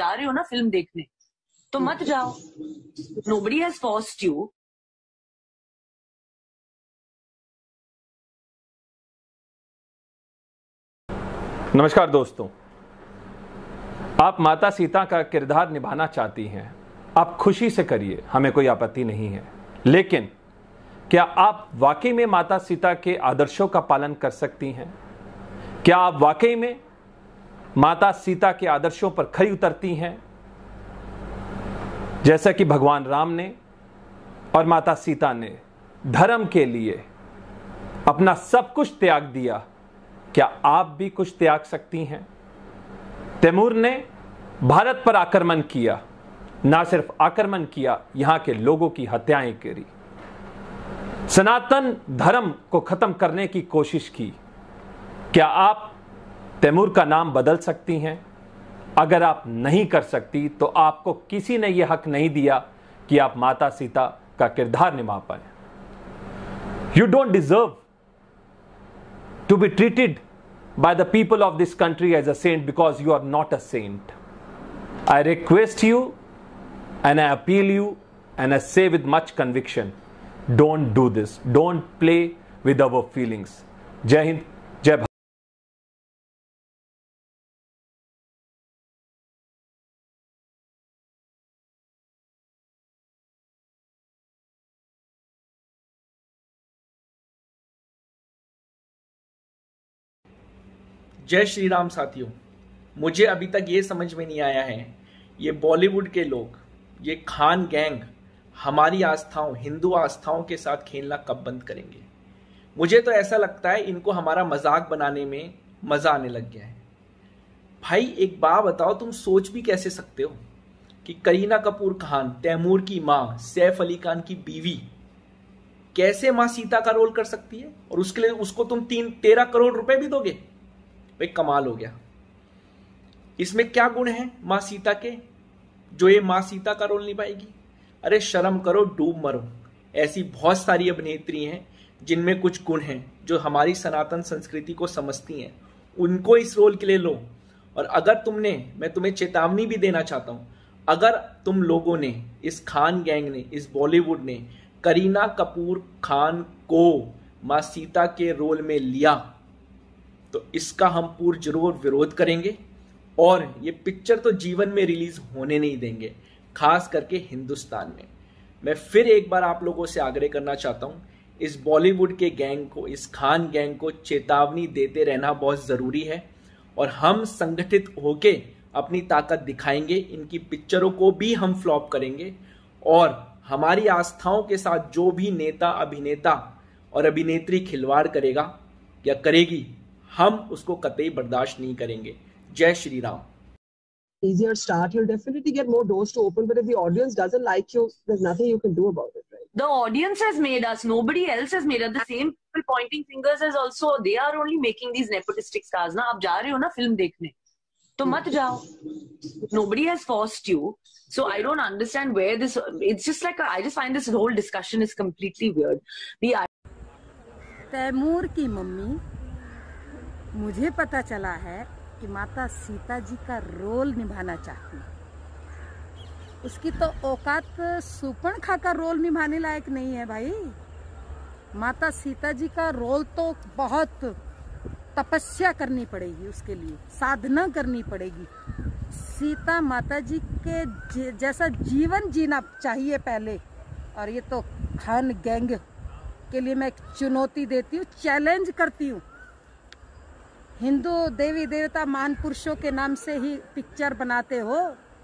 जा रहे हो ना फ़िल्म देखने तो मत जाओ। नोबडी हैज़ फोर्स्ड यू नमस्कार दोस्तों। आप माता सीता का किरदार निभाना चाहती हैं। आप खुशी से करिए हमें कोई आपत्ति नहीं है। लेकिन क्या आप वाकई में माता सीता के आदर्शों का पालन कर सकती हैं? क्या आप वाकई में माता सीता के आदर्शों पर खरी उतरती हैं, जैसा कि भगवान राम ने और माता सीता ने धर्म के लिए अपना सब कुछ त्याग दिया। क्या आप भी कुछ त्याग सकती हैं? तैमूर ने भारत पर आक्रमण किया, ना सिर्फ़ आक्रमण किया, यहाँ के लोगों की हत्याएँ करी। सनातन धर्म को खत्म करने की कोशिश की। क्या आप तैमूर का नाम बदल सकती हैं। अगर आप नहीं कर सकती तो आपको किसी ने यह हक नहीं दिया कि आप माता सीता का किरदार निभा पाए। You don't deserve to be treated by the people of this country as a saint because you are not a saint I request you and I appeal you and I say with much conviction don't do this don't play with our feelings जय हिंद जय श्री राम साथियों, मुझे अभी तक ये समझ में नहीं आया है, ये बॉलीवुड के लोग, ये खान गैंग, हमारी आस्थाओं, हिंदू आस्थाओं के साथ खेलना कब बंद करेंगे? मुझे तो ऐसा लगता है इनको हमारा मज़ाक बनाने में मज़ा आने लग गया है। भाई, एक बात बताओ, तुम सोच भी कैसे सकते हो कि करीना कपूर खान, तैमूर की माँ, सैफ अली खान की बीवी, कैसे माँ सीता का रोल कर सकती है? और उसके लिए उसको तुम तीन, तेरह करोड़ रुपए भी दोगे? भाई कमाल हो गया। इसमें क्या गुण है माँ सीता के? जो ये माँ सीता का रोल निभाएगी? अरे शर्म करो, डूब मरो। ऐसी बहुत सारी अभिनेत्री हैं जिनमें कुछ गुण हैं, जो हमारी सनातन संस्कृति को समझती हैं। उनको इस रोल के लिए लो। और अगर तुमने, मैं तुम्हें चेतावनी भी देना चाहता हूँ, अगर तुम लोगों ने, इस खान गैंग ने, इस बॉलीवुड ने करीना कपूर खान को माँ सीता के रोल में लिया तो इसका हम पूर्व ज़रूर विरोध करेंगे और ये पिक्चर तो जीवन में रिलीज़ होने नहीं देंगे, खास करके हिंदुस्तान में। मैं फिर एक बार आप लोगों से आग्रह करना चाहता हूँ, इस बॉलीवुड के गैंग को, इस खान गैंग को चेतावनी देते रहना बहुत ज़रूरी है और हम संगठित होके अपनी ताकत दिखाएँगे, इनकी पिक्चरों को भी हम फ्लॉप करेंगे और हमारी आस्थाओं के साथ जो भी नेता, अभिनेता और अभिनेत्री खिलवाड़ करेगा या करेगी हम उसको कतई बर्दाश्त नहीं करेंगे जय Shri Ram easier start, you'll definitely get more doors to open. But if the audience doesn't like you, there's nothing you can do about it, right? The audience has made us. Nobody else has made us. The same people pointing fingers as also they are only making these nepotistic stars. ना आप जा रहे हो ना film देखने तो मत जाओ. Nobody has forced you. So I don't understand where this. It's just like a, I just find this whole discussion is completely weird. The Taimur की मम्मी मुझे पता चला है कि माता सीता जी का रोल निभाना चाहती है। उसकी तो औकात सुपन खा का रोल निभाने लायक नहीं है भाई। माता सीता जी का रोल तो बहुत तपस्या करनी पड़ेगी उसके लिए, साधना करनी पड़ेगी। सीता माता जी के जैसा जीवन जीना चाहिए पहले, और ये तो खान गैंग के लिए मैं एक चुनौती देती हूँ, चैलेंज करती हूँ। हिंदू देवी देवता महान पुरुषों के नाम से ही पिक्चर बनाते हो।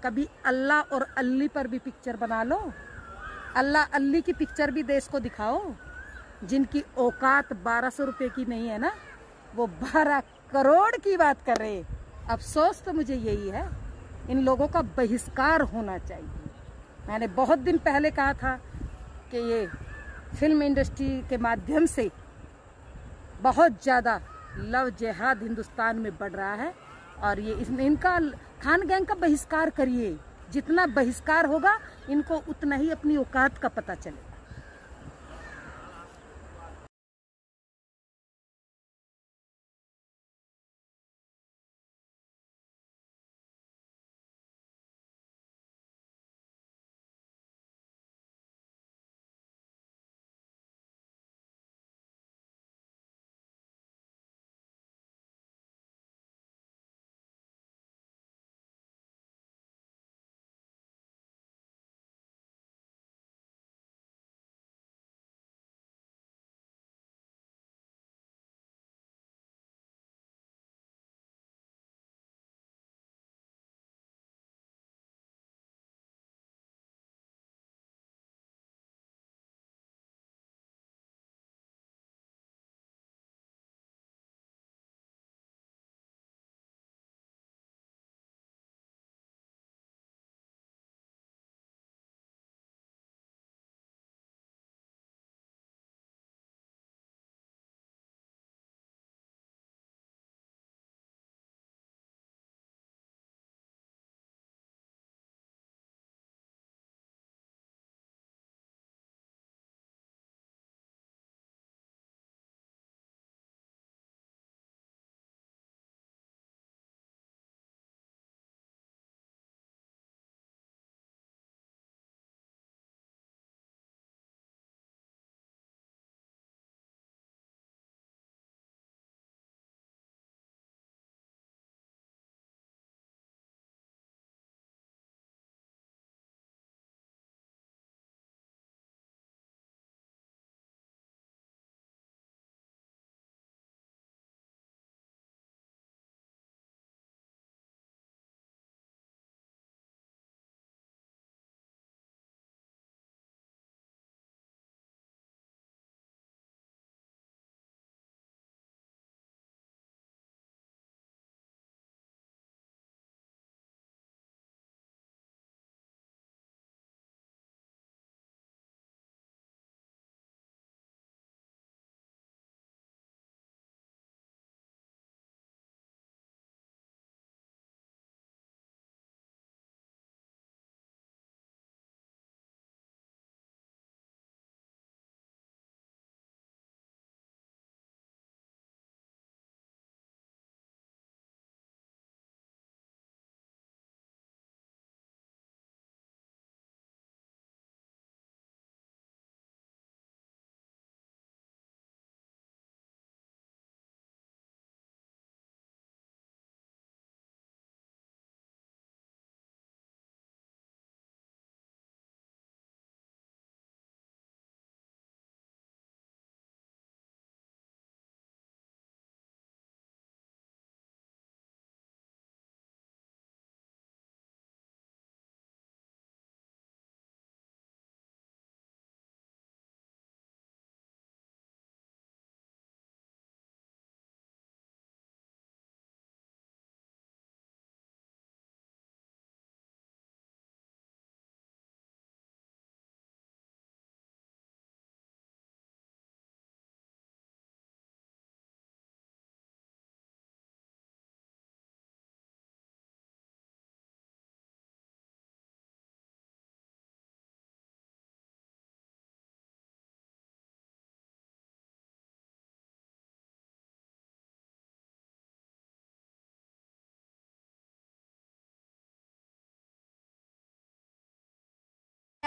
कभी अल्लाह और अल्ली पर भी पिक्चर बना लो। अल्लाह अल्ली की पिक्चर भी देश को दिखाओ। जिनकी औकात बारह सौ रुपये की नहीं है ना, वो बारह करोड़ की बात कर रहे अफसोस तो मुझे यही है, इन लोगों का बहिष्कार होना चाहिए। मैंने बहुत दिन पहले कहा था कि ये फ़िल्म इंडस्ट्री के माध्यम से बहुत ज़्यादा लव जिहाद हिंदुस्तान में बढ़ रहा है और ये इसमें इनका खान गैंग का बहिष्कार करिए। जितना बहिष्कार होगा, इनको उतना ही अपनी औकात का पता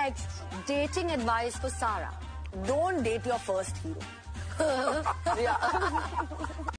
चले dating advice for Sarah. Don't date your first hero. yeah.